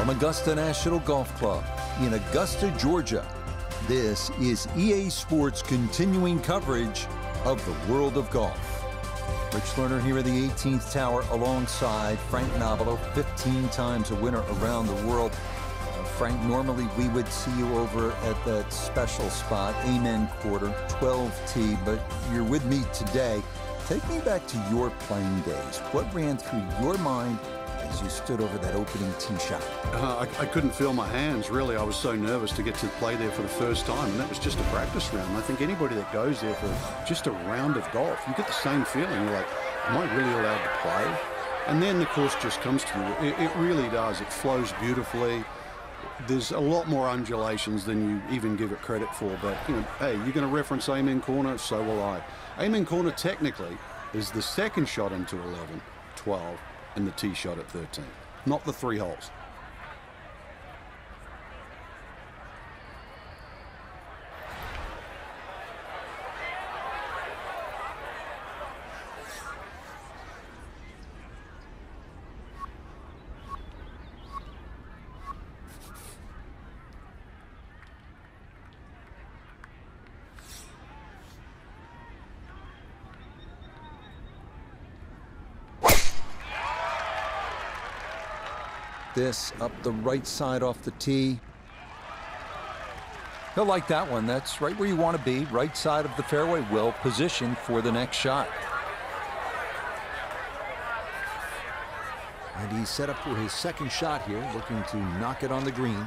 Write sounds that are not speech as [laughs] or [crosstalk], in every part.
From Augusta National Golf Club in Augusta, Georgia, this is EA Sports continuing coverage of the world of golf. Rich Lerner here at the 18th Tower alongside Frank Nobilo, 15 times a winner around the world. Uh, Frank, normally we would see you over at that special spot, Amen Corner, 12T, but you're with me today. Take me back to your playing days. What ran through your mind as you stood over that opening tee shot? Uh, I, I, couldn't feel my hands, really. I was so nervous to get to play there for the first time, and that was just a practice round. I think anybody that goes there for just a round of golf, you get the same feeling. You're like, am I really allowed to play? And then the course just comes to you. It, it really does. It flows beautifully. There's a lot more undulations than you even give it credit for. But, you know, hey, you're going to reference Amen Corner, so will I. Amen Corner technically is the second shot into 11, 12, and the tee shot at 13, not the three holes. This up the right side off the tee. He'll like that one. That's right where you want to be, right side of the fairway, well positioned for the next shot. And he's set up for his second shot here, looking to knock it on the green.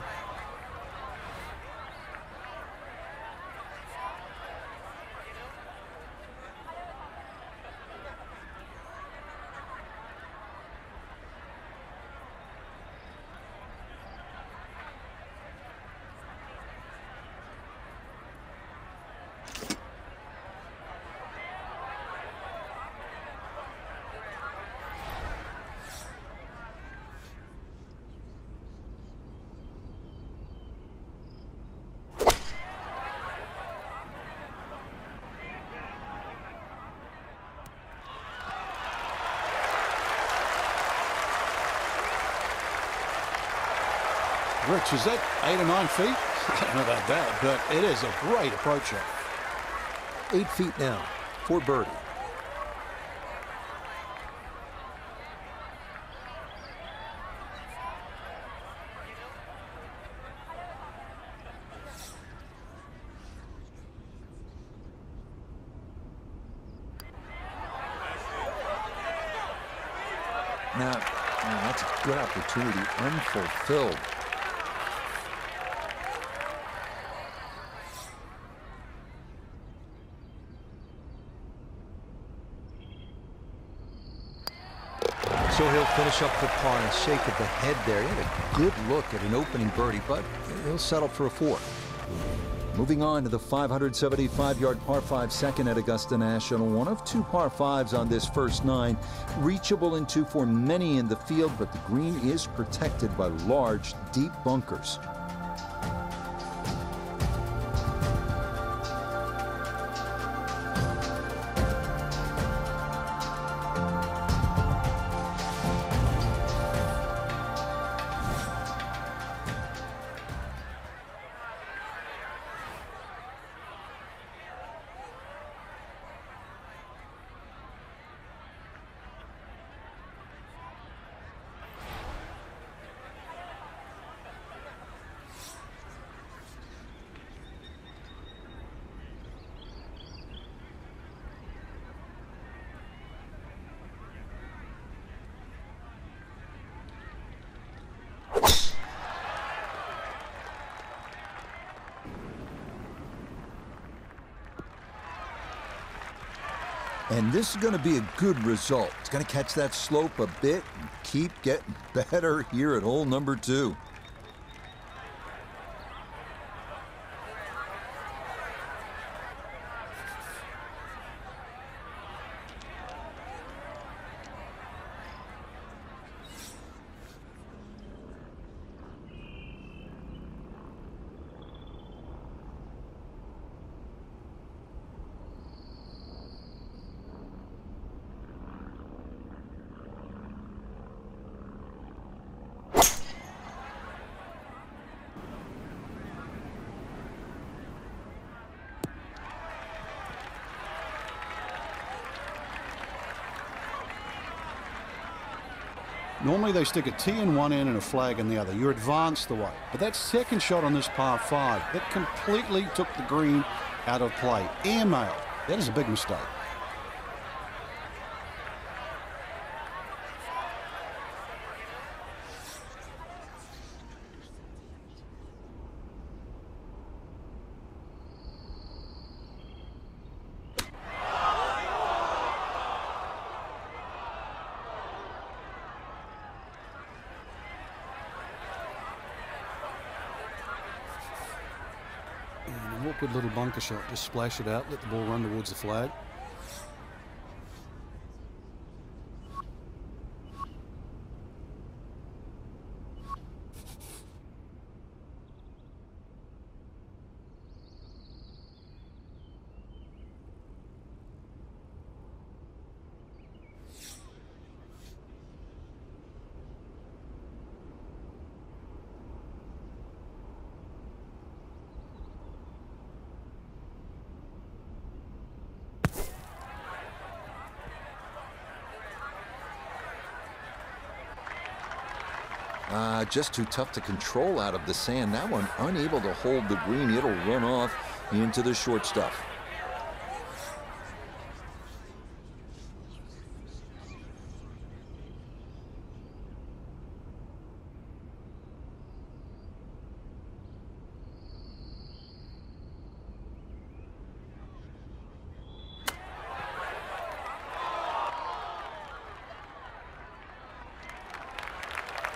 Rich, is that eight or nine feet? [laughs] I don't know about that, but it is a great approach shot. Eight feet now for birdie. Now, that's a good opportunity, unfulfilled. So he'll finish up for par and shake of the head there. He had a good look at an opening birdie, but he'll settle for a four. Moving on to the 575-yard par 5 second at Augusta National. One of two par 5s on this first nine. Reachable into for many in the field, but the green is protected by large, deep bunkers. This is going to be a good result. It's going to catch that slope a bit and keep getting [laughs] better here at hole number two. Normally they stick a tee in one end and a flag in the other. You're advanced the way. But that second shot on this par five, that completely took the green out of play. Airmail. That is a big mistake. Awkward little bunker shot. Just splash it out, let the ball run towards the flag. Uh, just too tough to control out of the sand. That one unable to hold the green. It'll run off into the short stuff.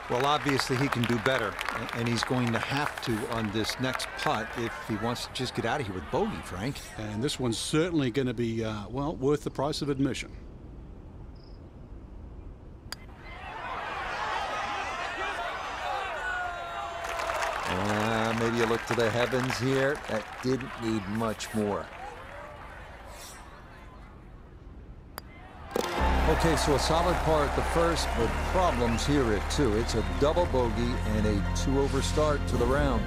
Well, obviously he can do better, and he's going to have to on this next putt if he wants to just get out of here with bogey, Frank. And this one's certainly going to be, uh, well, worth the price of admission. Uh, maybe you look to the heavens here. That didn't need much more. Okay, so a solid par at the first, but problems here at two. It's a double bogey and a two-over start to the round.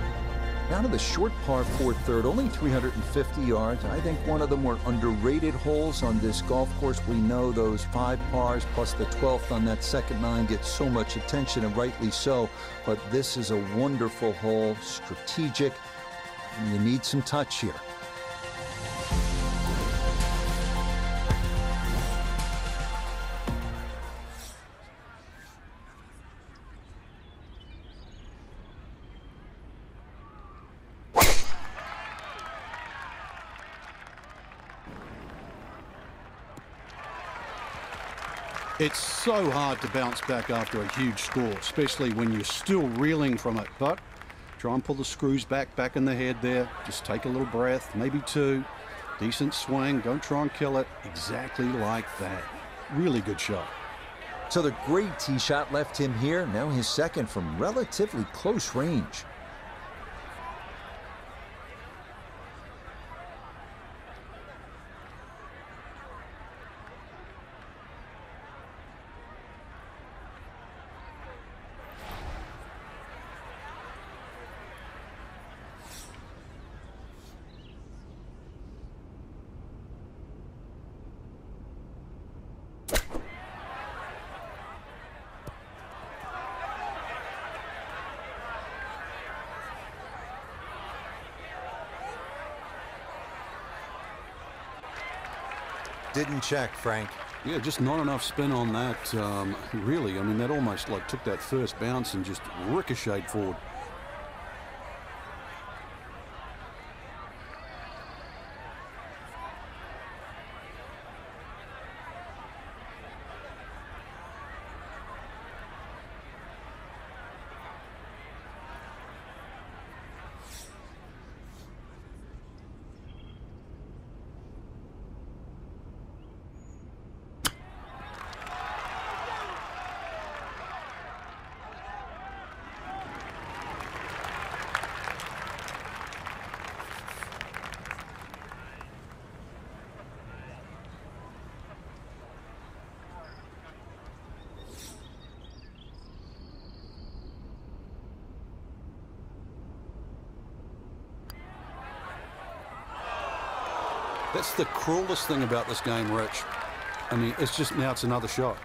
Now to the short par four third, only 350 yards. I think one of the more underrated holes on this golf course. We know those five pars plus the 12th on that second nine get so much attention, and rightly so. But this is a wonderful hole, strategic. You need some touch here. So hard to bounce back after a huge score, especially when you're still reeling from it. But try and pull the screws back, back in the head there. Just take a little breath, maybe two. Decent swing. Don't try and kill it. Exactly like that. Really good shot. So the great tee shot left him here. Now his second from relatively close range. Didn't check, Frank. Yeah, just not enough spin on that. Um, really, I mean, that almost like took that first bounce and just ricocheted forward. That's the cruelest thing about this game, Rich. I mean, it's just now it's another shot.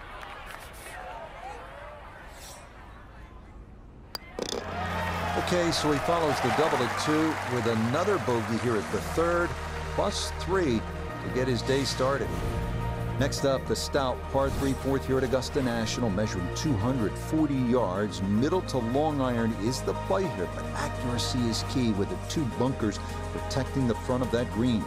Okay, so he follows the double at two with another bogey here at the third, plus three to get his day started. Next up, the stout par three fourth here at Augusta National, measuring 240 yards. Middle to long iron is the play here, but accuracy is key with the two bunkers protecting the front of that green.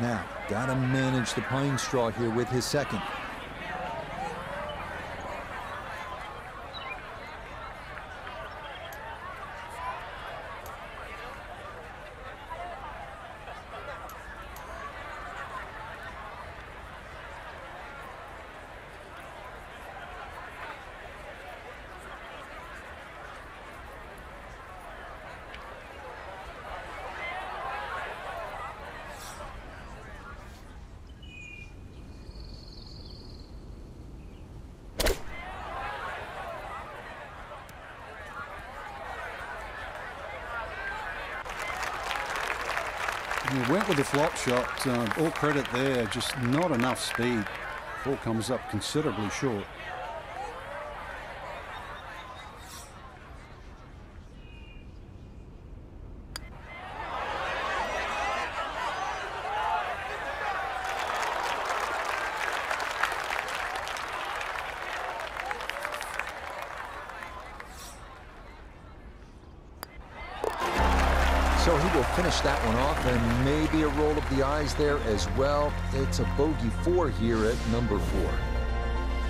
Now, got to manage the pine straw here with his second. Went with the flop shot. Uh, all credit there, just not enough speed. Ball comes up considerably short. So he will finish that one off and maybe a roll of the eyes there as well. It's a bogey four here at number four.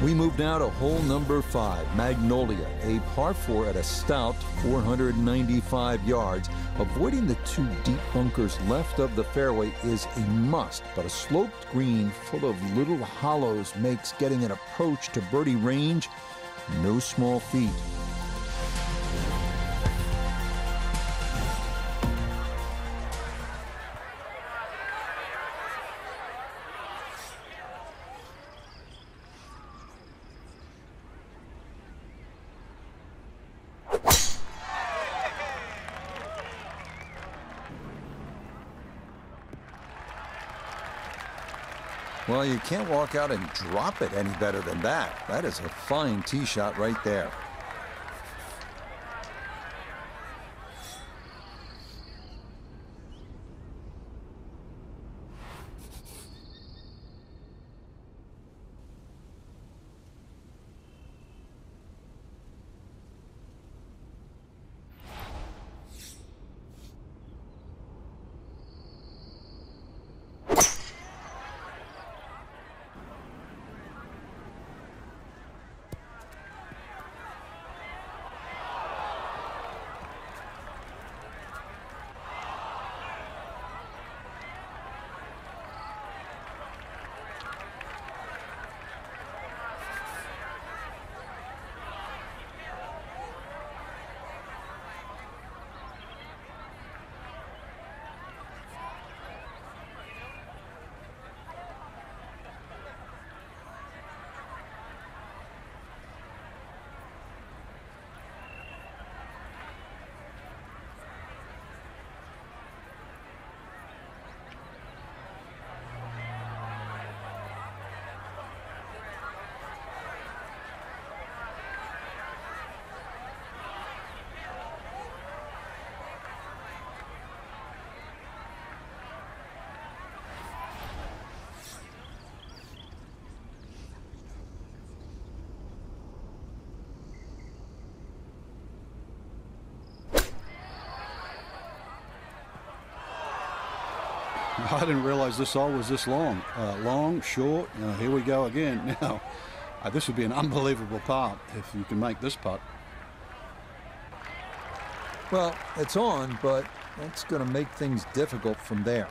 We move now to hole number five, Magnolia, a par four at a stout 495 yards. Avoiding the two deep bunkers left of the fairway is a must, but a sloped green full of little hollows makes getting an approach to birdie range no small feat. You can't walk out and drop it any better than that. That is a fine tee shot right there. [laughs] I didn't realize this hole was this long. Uh, long, short. Uh, here we go again. [laughs] Now, uh, this would be an unbelievable putt if you can make this putt. Well, it's on, but that's going to make things difficult from there.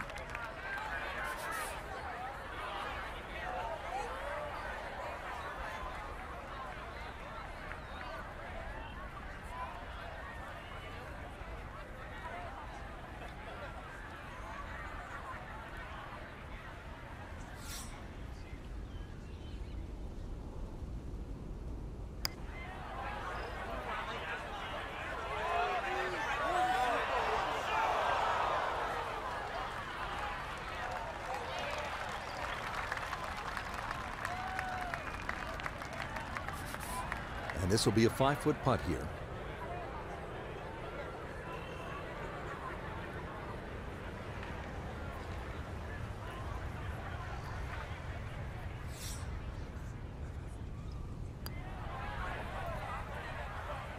This will be a five-foot putt here.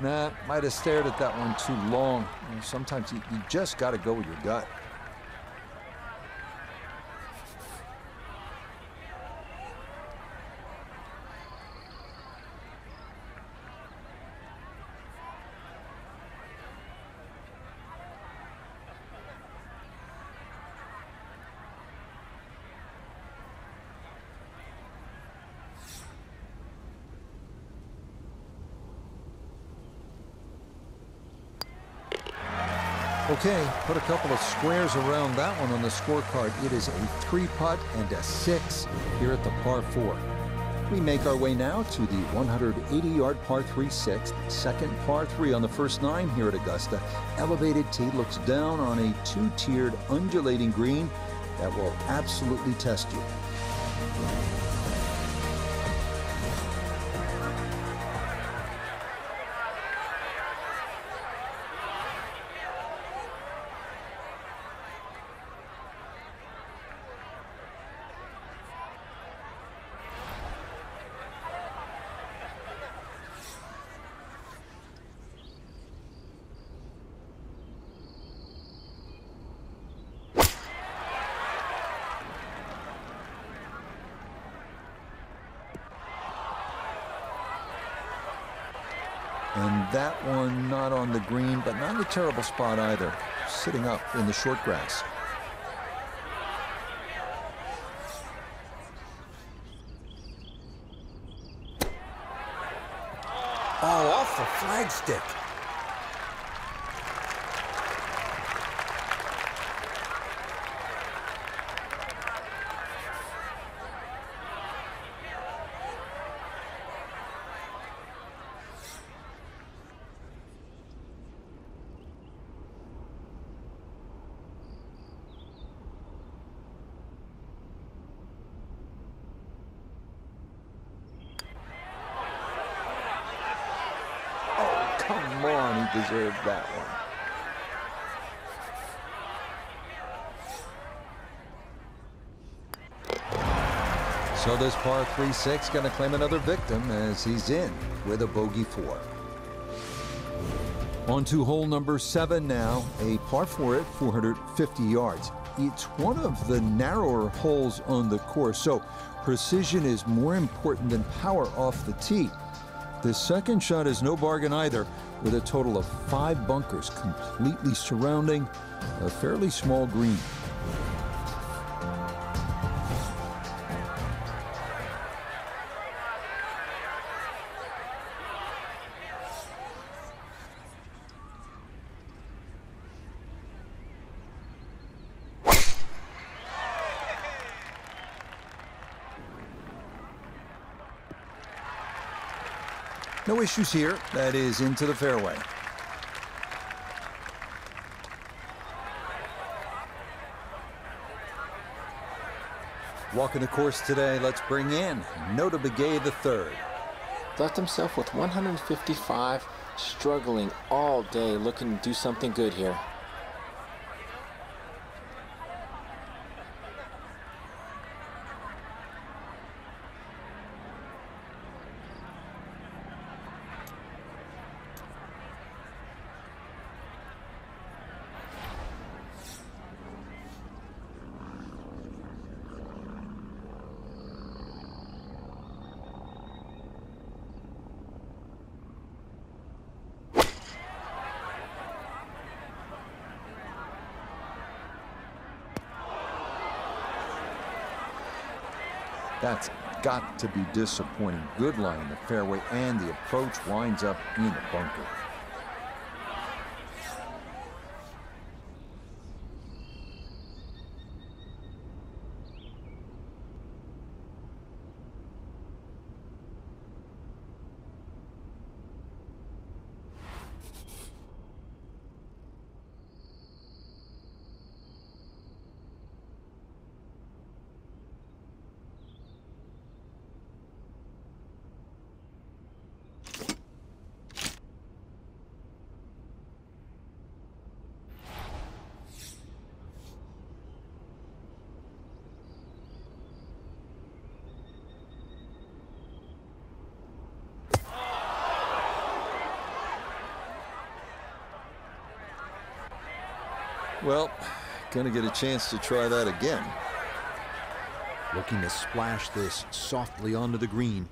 Nah, might have stared at that one too long. You know, sometimes you, you just got to go with your gut. Okay, put a couple of squares around that one on the scorecard. It is a three putt and a six here at the par four. We make our way now to the 180-yard par 3 sixth, second par 3 on the first nine here at Augusta. Elevated tee looks down on a two-tiered undulating green that will absolutely test you. That one not on the green, but not in a terrible spot either. Sitting up in the short grass. Oh, off the flagstick. Come on, he deserved that one. So this par 3-6 going to claim another victim as he's in with a bogey four. On to hole number seven now, a par four at 450 yards. It's one of the narrower holes on the course, so precision is more important than power off the tee. The second shot is no bargain either, with a total of five bunkers completely surrounding a fairly small green. Issues here. That is into the fairway. Walking the course today, let's bring in Notah Begay the third. Left himself with 155, struggling all day, looking to do something good here. That's got to be disappointing. Good line in the fairway, and the approach winds up in the bunker. Well, gonna get a chance to try that again. Looking to splash this softly onto the green.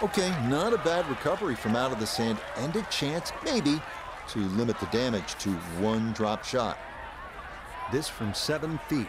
Okay, not a bad recovery from out of the sand and a chance, maybe, to limit the damage to one drop shot. This from seven feet.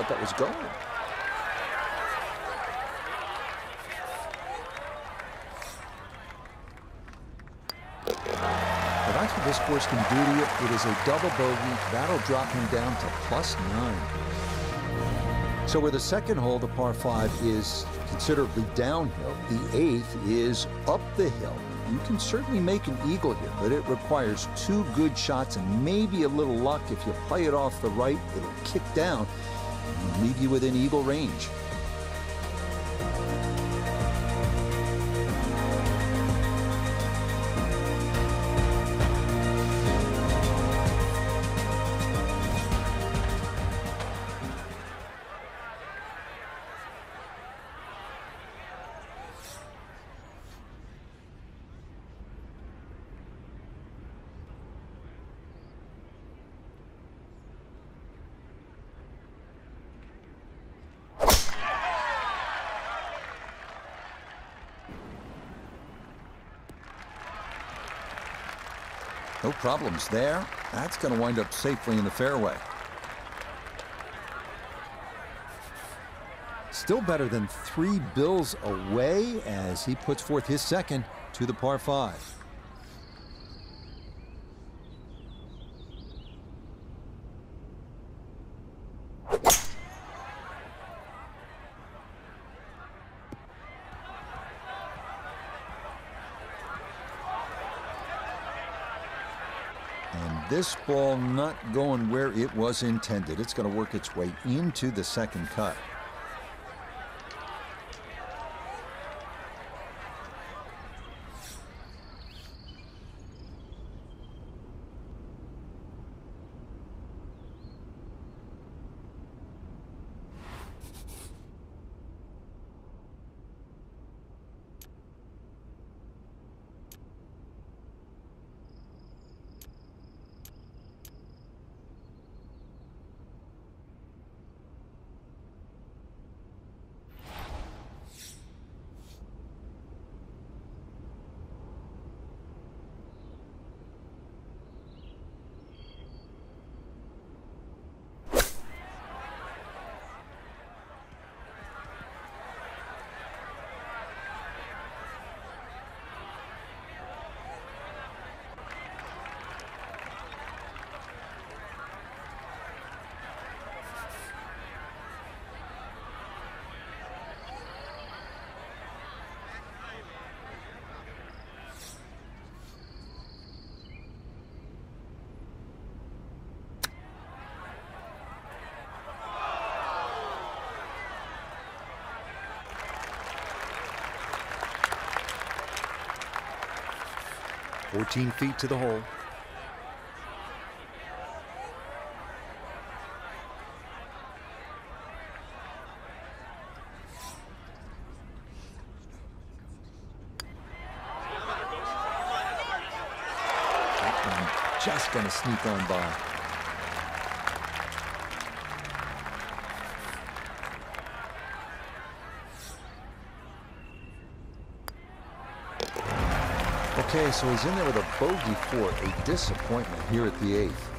Thought that was going. But that's what this course can do to you. It is a double bogey. That'll drop him down to plus nine. So where the second hole, the par five, is considerably downhill, the eighth is up the hill. You can certainly make an eagle here, but it requires two good shots and maybe a little luck. If you play it off the right, it'll kick down leave you within eagle range. No problems there. That's going to wind up safely in the fairway. Still better than three bills away as he puts forth his second to the par five. And this ball not going where it was intended. It's going to work its way into the second cut. 14 feet to the hole. just going to sneak on by. Okay, so he's in there with a bogey for a disappointment here at the eighth.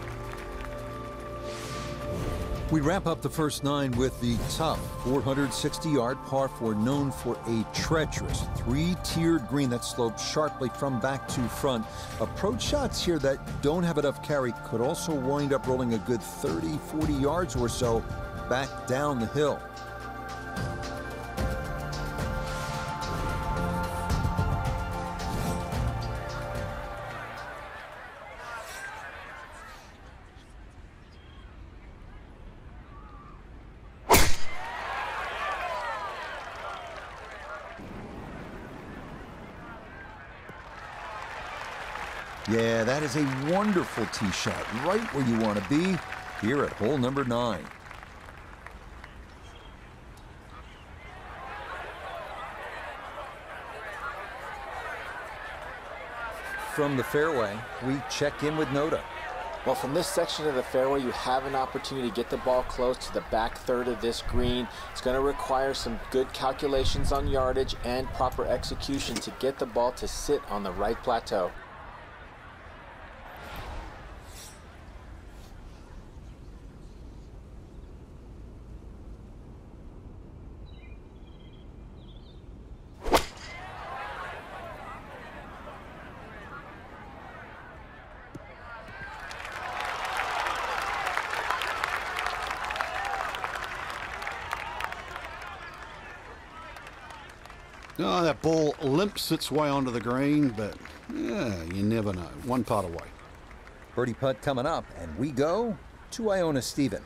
We wrap up the first nine with the tough 460-yard par 4 known for a treacherous three-tiered green that slopes sharply from back to front. Approach shots here that don't have enough carry could also wind up rolling a good 30, 40 yards or so back down the hill. Is a wonderful tee shot, right where you want to be here at hole number nine. From the fairway, we check in with Notah. Well, from this section of the fairway, you have an opportunity to get the ball close to the back third of this green. It's going to require some good calculations on yardage and proper execution to get the ball to sit on the right plateau. Oh, that ball limps its way onto the green, but yeah, you never know. One part away. Birdie putt coming up, and we go to Iona Stephen.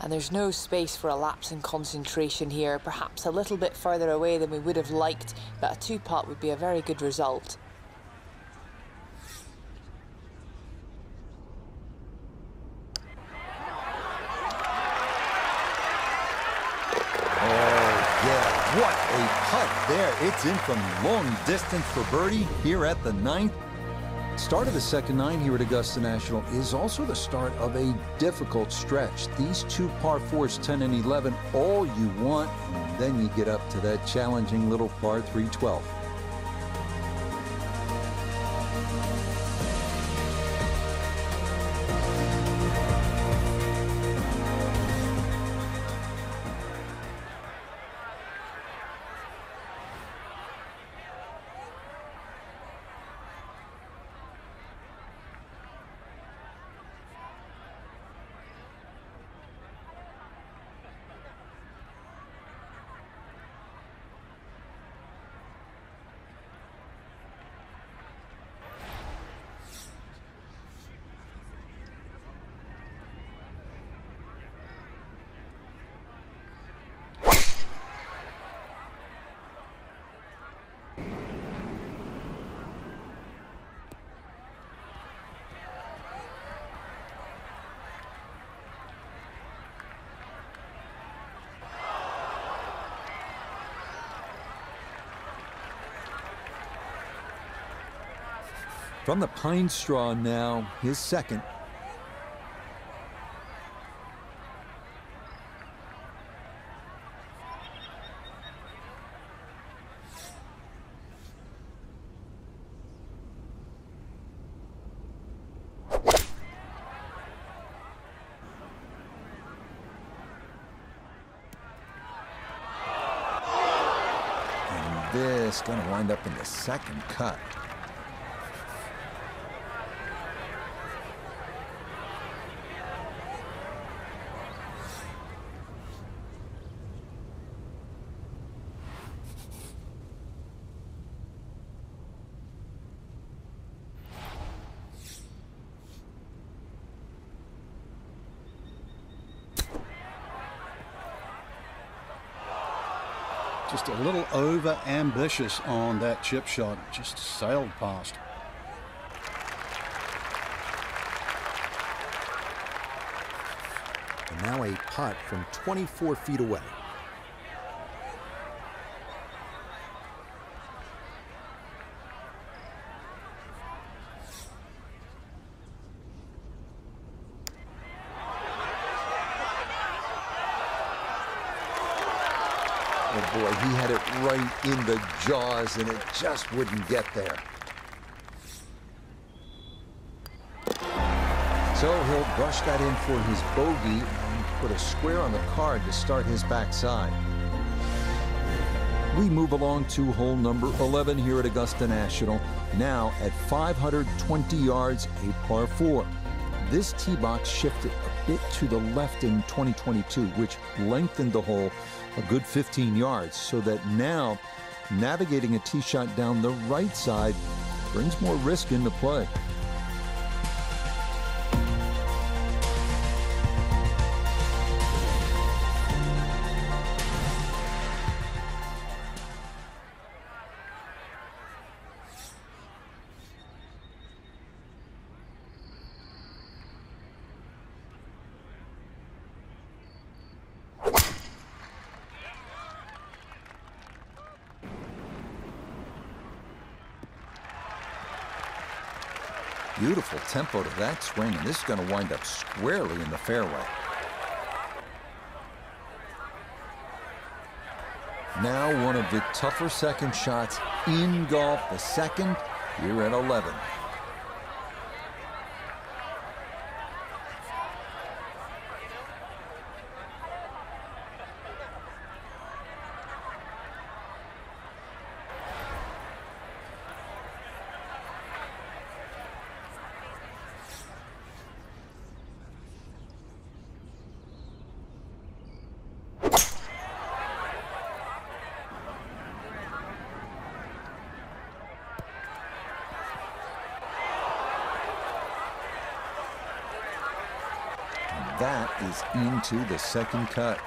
And there's no space for a lapse in concentration here, perhaps a little bit further away than we would have liked, but a two putt would be a very good result. What a putt there. It's in from long distance for birdie here at the ninth. Start of the second nine here at Augusta National is also the start of a difficult stretch. These two par fours, 10 and 11, all you want, and then you get up to that challenging little par 3 From the pine straw now, his second. And this to wind up in the second cut. a little over ambitious on that chip shot. Just sailed past. And now a putt from 24 feet away. Boy, he had it right in the jaws and it just wouldn't get there. So he'll brush that in for his bogey and put a square on the card to start his backside. We move along to hole number 11 here at Augusta National, now at 520 yards, a par 4. This tee box shifted a bit to the left in 2022, which lengthened the hole a good 15 yards, so that now navigating a tee shot down the right side brings more risk into play. Tempo to that swing, and this is going to wind up squarely in the fairway. Now one of the tougher second shots in golf, the second here at 11. That is into the second cut.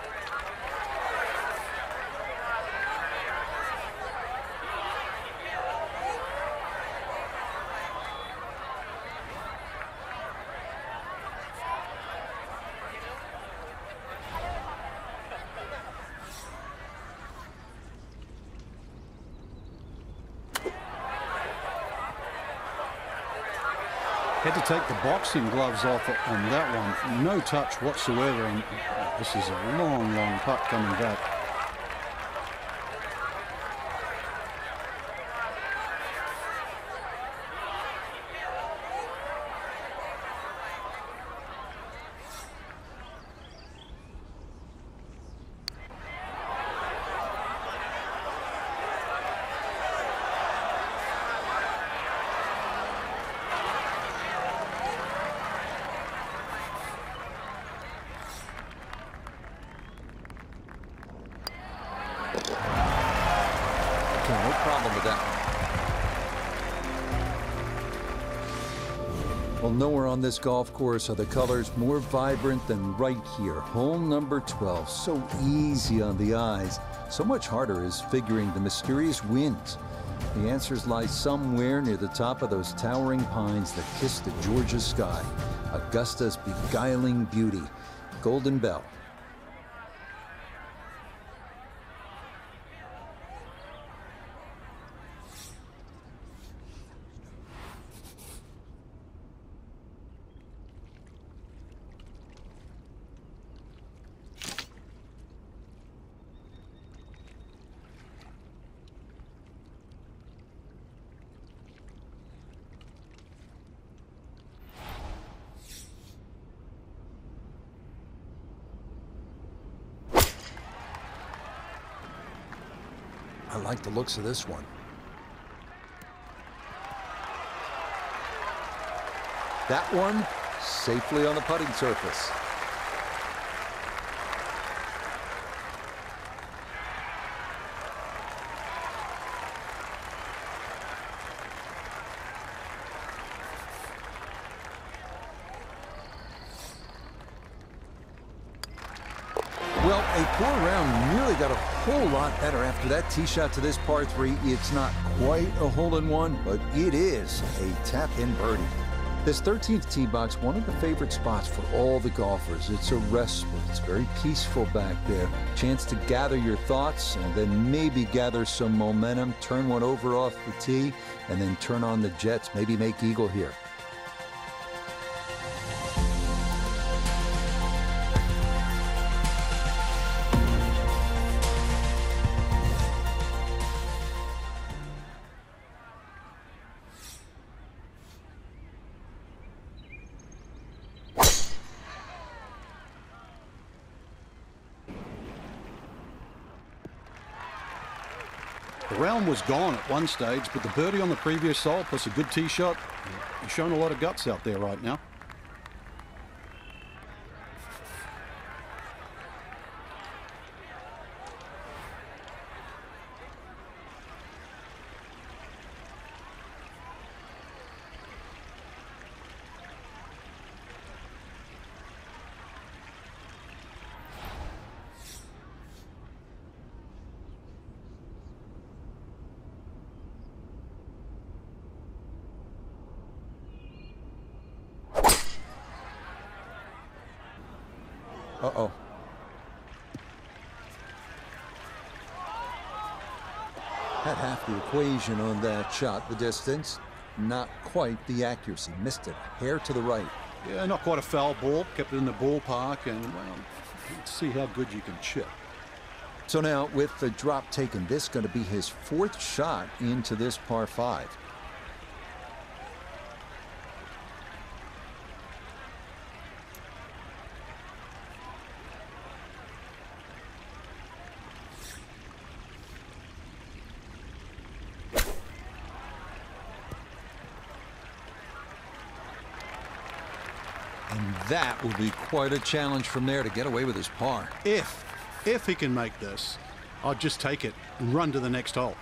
Take the boxing gloves off on that one. No touch whatsoever. And this is a long, long putt coming back. On this golf course are the colors more vibrant than right here. Hole number 12. So easy on the eyes. So much harder is figuring the mysterious winds. The answers lie somewhere near the top of those towering pines that kiss the Georgia sky. Augusta's beguiling beauty. Golden Bell. I looks of this one. That one safely on the putting surface. Well, a poor round nearly got a whole lot better after that tee shot to this par three. It's not quite a hole in one, but it is a tap in birdie. This 13th tee box, one of the favorite spots for all the golfers. It's a rest. It's very peaceful back there. Chance to gather your thoughts and then maybe gather some momentum, turn one over off the tee, and then turn on the jets, maybe make eagle here. Was gone at one stage, but the birdie on the previous hole plus a good tee shot, he's shown a lot of guts out there right now. Uh-oh. Had half the equation on that shot. The distance, not quite the accuracy. Missed it. Hair to the right. Yeah, not quite a foul ball. Kept it in the ballpark, and well, let's see how good you can chip. So now, with the drop taken, this is going to be his fourth shot into this par five. And that will be quite a challenge from there to get away with his par. If, if he can make this, I'd just take it and run to the next hole.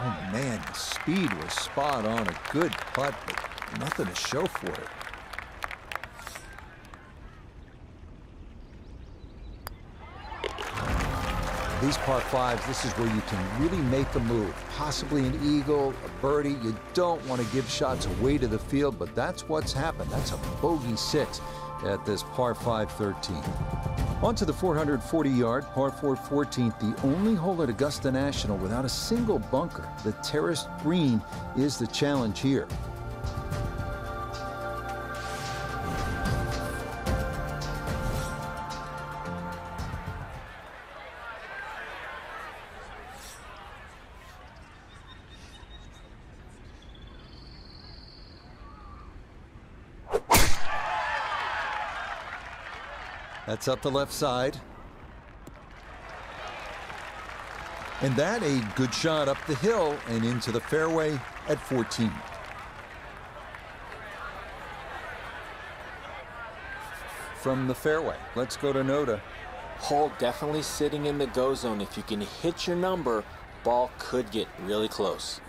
Oh man, the speed was spot on. A good putt, but nothing to show for it. These par fives, this is where you can really make a move. Possibly an eagle, a birdie. You don't want to give shots away to the field, but that's what's happened. That's a bogey six at this par 5 13. On to the 440 yard, par 4 14th, the only hole at Augusta National without a single bunker. The terraced green is the challenge here. That's up the left side. And that a good shot up the hill and into the fairway at 14. From the fairway, let's go to Notah. Hole definitely sitting in the go zone. If you can hit your number, ball could get really close.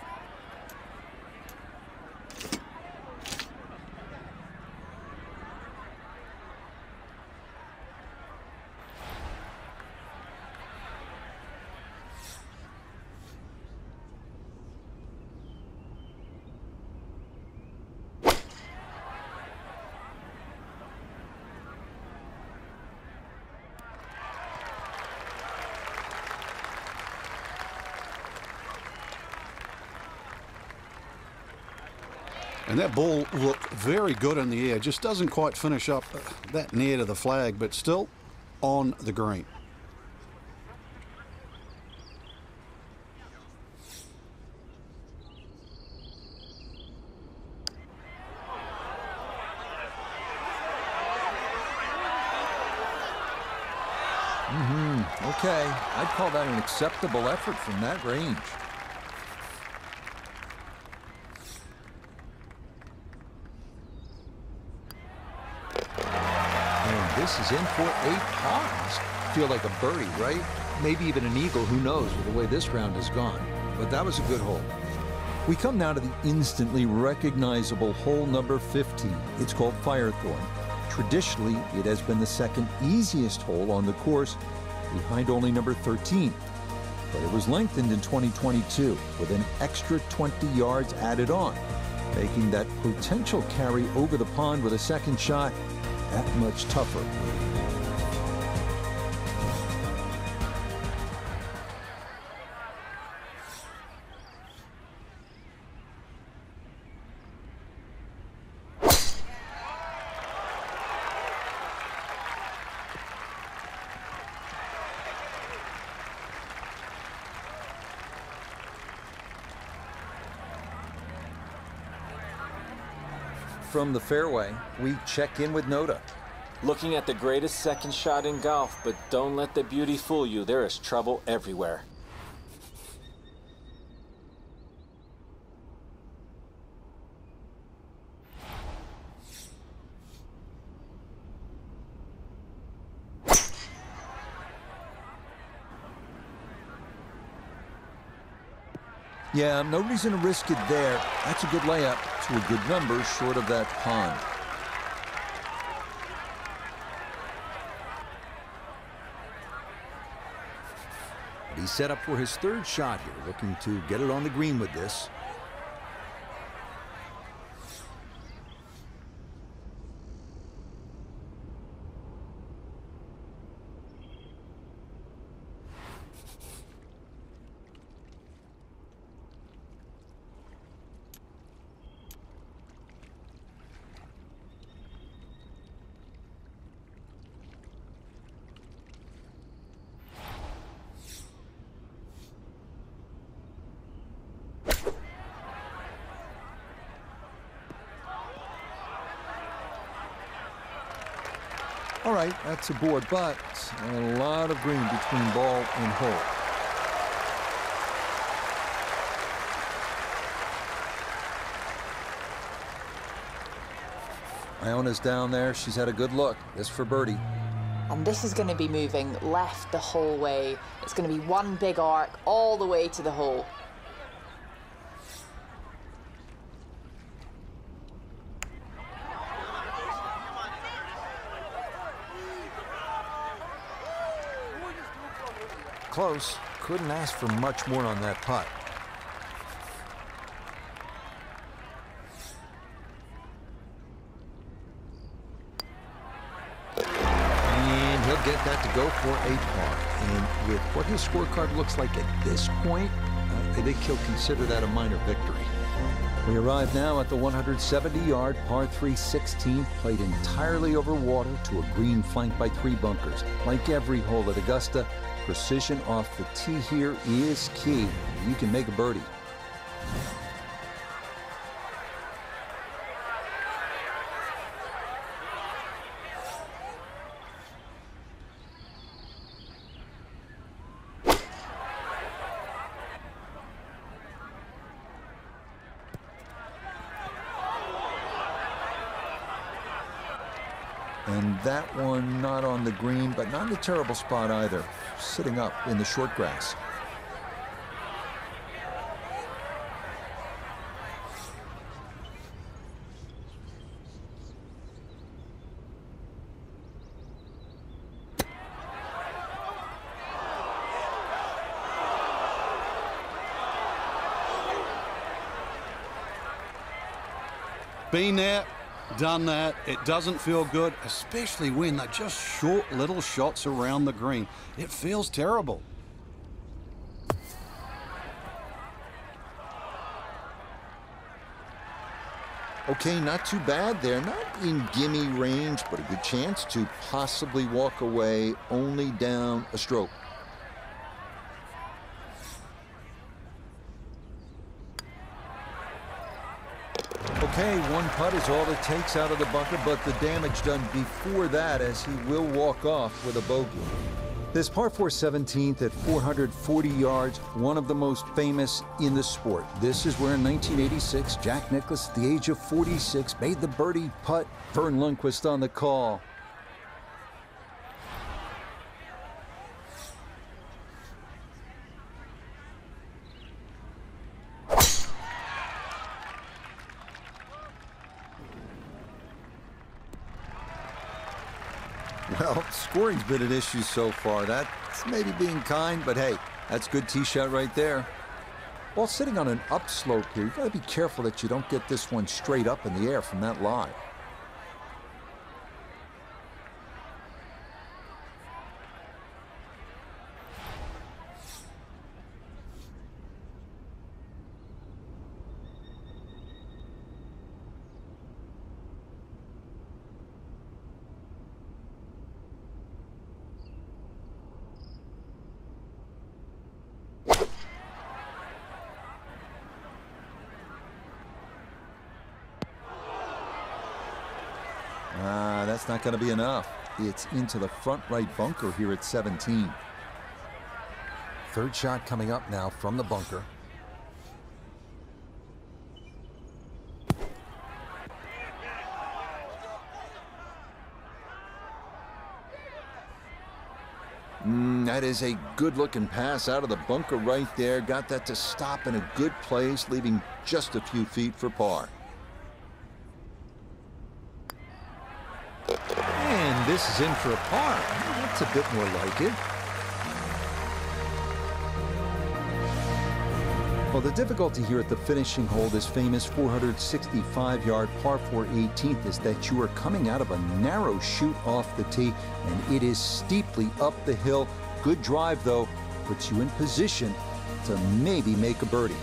That ball looked very good in the air. Just doesn't quite finish up that near to the flag, but still on the green. Mm-hmm. Okay, I'd call that an acceptable effort from that range. Is in for eight pars. Feel like a birdie, right? Maybe even an eagle, who knows, with the way this round has gone. But that was a good hole. We come now to the instantly recognizable hole number 15. It's called Firethorn. Traditionally, it has been the second easiest hole on the course, behind only number 13. But it was lengthened in 2022 with an extra 20 yards added on, making that potential carry over the pond with a second shot that much tougher. From the fairway, we check in with Notah. Looking at the greatest second shot in golf, but don't let the beauty fool you. There is trouble everywhere. Yeah, no reason to risk it there. That's a good layup to a good number short of that pond. He's set up for his third shot here, looking to get it on the green with this. A board, but a lot of green between ball and hole. Iona's down there. She's had a good look. This for birdie. And this is going to be moving left the whole way. It's going to be one big arc all the way to the hole. Close. Couldn't ask for much more on that putt. And he'll get that to go for a par. And with what his scorecard looks like at this point, uh, I think he'll consider that a minor victory. We arrive now at the 170-yard par 3 16th, played entirely over water to a green flanked by three bunkers. Like every hole at Augusta, precision off the tee here is key. You can make a birdie. And that one not on the green, but not in a terrible spot either. Sitting up in the short grass. Been there, done that. It doesn't feel good, especially when they're just short little shots around the green. It feels terrible. Okay, not too bad there. Not in gimme range, but a good chance to possibly walk away only down a stroke. Okay, one putt is all it takes out of the bunker, but the damage done before that as he will walk off with a bogey. This par 4 17th at 440 yards, one of the most famous in the sport. This is where in 1986, Jack Nicklaus, at the age of 46, made the birdie putt. Verne Lundquist on the call. Well, scoring's been an issue so far. That's maybe being kind, but hey, that's good tee shot right there. While sitting on an upslope here, you got to be careful that you don't get this one straight up in the air from that line. Ah, that's not going to be enough. It's into the front right bunker here at 17. Third shot coming up now from the bunker. Mm, that is a good-looking pass out of the bunker right there. Got that to stop in a good place, leaving just a few feet for par. And this is in for a par. Oh, that's a bit more like it. Well, the difficulty here at the finishing hole, this famous 465-yard par 4 18th, is that you are coming out of a narrow chute off the tee, and it is steeply up the hill. Good drive, though, puts you in position to maybe make a birdie.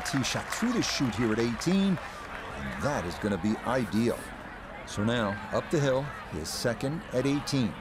Tee shot through the chute here at 18. And that is going to be ideal. So now, up the hill, his second at 18.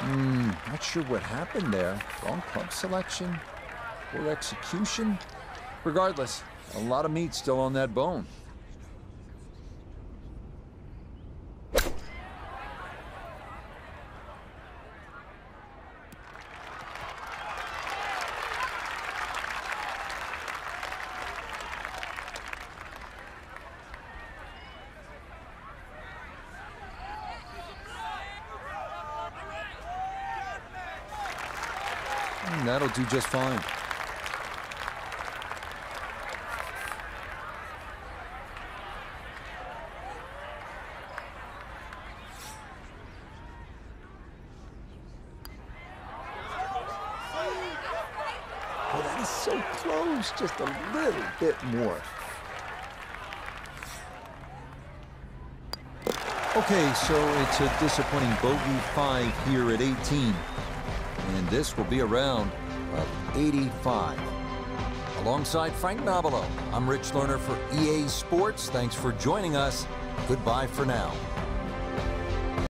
Hmm, not sure what happened there. Wrong club selection or execution. Regardless, a lot of meat still on that bone. That'll do just fine. Oh, that is so close. Just a little bit more. Okay, so it's a disappointing bogey five here at 18. And this will be a round of 85. Alongside Frank Nobilo, I'm Rich Lerner for EA Sports. Thanks for joining us. Goodbye for now.